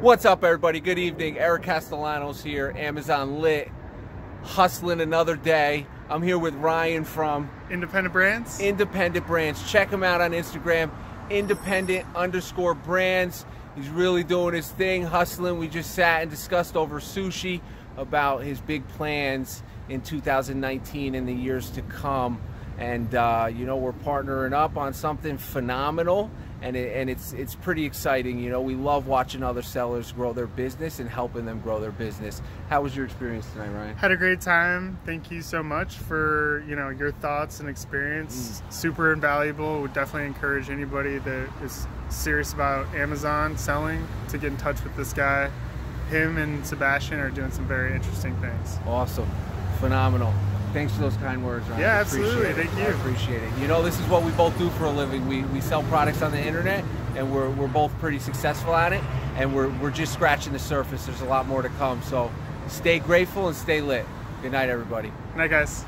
What's up, everybody? Good evening. Eric Castellanos here, Amazon Lit, hustling another day. I'm here with Ryan from Independent Brands. Independent Brands. Check him out on Instagram, independent underscore brands. He's really doing his thing, hustling. We just sat and discussed over sushi about his big plans in 2019 and the years to come. And, uh, you know, we're partnering up on something phenomenal and it, and it's it's pretty exciting. You know, we love watching other sellers grow their business and helping them grow their business. How was your experience tonight, Ryan? Had a great time. Thank you so much for you know your thoughts and experience. Mm. Super invaluable. Would definitely encourage anybody that is serious about Amazon selling to get in touch with this guy. Him and Sebastian are doing some very interesting things. Awesome, phenomenal. Thanks for those kind words, Ryan. Yeah, absolutely. Thank you. I appreciate it. You know, this is what we both do for a living. We, we sell products on the internet, and we're, we're both pretty successful at it, and we're, we're just scratching the surface. There's a lot more to come. So stay grateful and stay lit. Good night, everybody. Good night, guys.